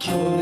cure.